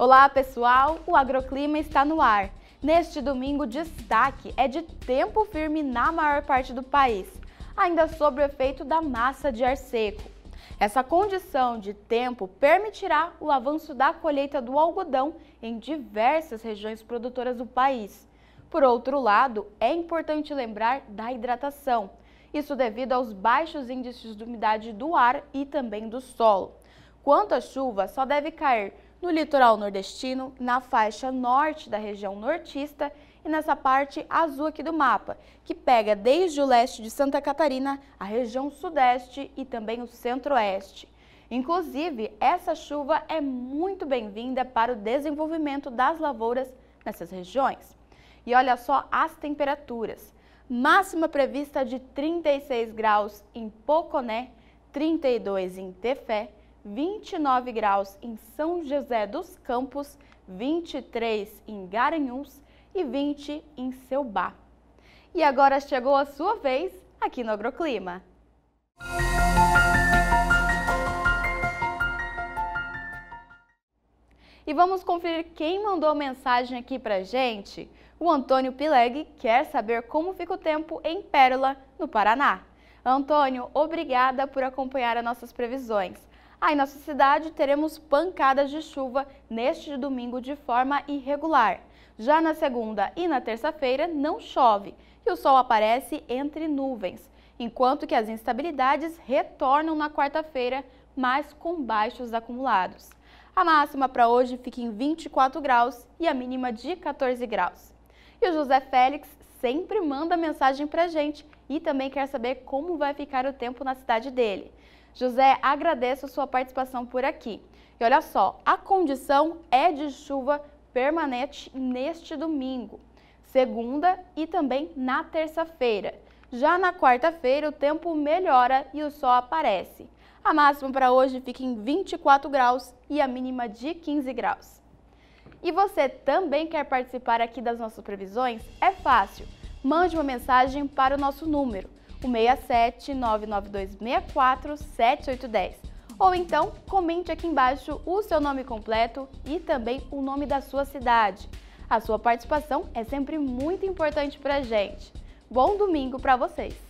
Olá pessoal, o Agroclima está no ar. Neste domingo, destaque é de tempo firme na maior parte do país, ainda sob o efeito da massa de ar seco. Essa condição de tempo permitirá o avanço da colheita do algodão em diversas regiões produtoras do país. Por outro lado, é importante lembrar da hidratação, isso devido aos baixos índices de umidade do ar e também do solo. Quanto à chuva, só deve cair no litoral nordestino, na faixa norte da região nortista e nessa parte azul aqui do mapa, que pega desde o leste de Santa Catarina, a região sudeste e também o centro-oeste. Inclusive, essa chuva é muito bem-vinda para o desenvolvimento das lavouras nessas regiões. E olha só as temperaturas. Máxima prevista de 36 graus em Poconé, 32 em Tefé, 29 graus em São José dos Campos, 23 em Garanhuns e 20 em Seubá. E agora chegou a sua vez aqui no Agroclima. E vamos conferir quem mandou mensagem aqui pra gente. O Antônio Pileg quer saber como fica o tempo em Pérola, no Paraná. Antônio, obrigada por acompanhar as nossas previsões. Aí, em nossa cidade, teremos pancadas de chuva neste domingo de forma irregular. Já na segunda e na terça-feira não chove e o sol aparece entre nuvens, enquanto que as instabilidades retornam na quarta-feira, mas com baixos acumulados. A máxima para hoje fica em 24 graus e a mínima de 14 graus. E o José Félix sempre manda mensagem para gente e também quer saber como vai ficar o tempo na cidade dele. José, agradeço sua participação por aqui. E olha só, a condição é de chuva permanente neste domingo, segunda e também na terça-feira. Já na quarta-feira, o tempo melhora e o sol aparece. A máxima para hoje fica em 24 graus e a mínima de 15 graus. E você também quer participar aqui das nossas previsões? É fácil. Mande uma mensagem para o nosso número o 67 99264 7810. Ou então, comente aqui embaixo o seu nome completo e também o nome da sua cidade. A sua participação é sempre muito importante para a gente. Bom domingo para vocês!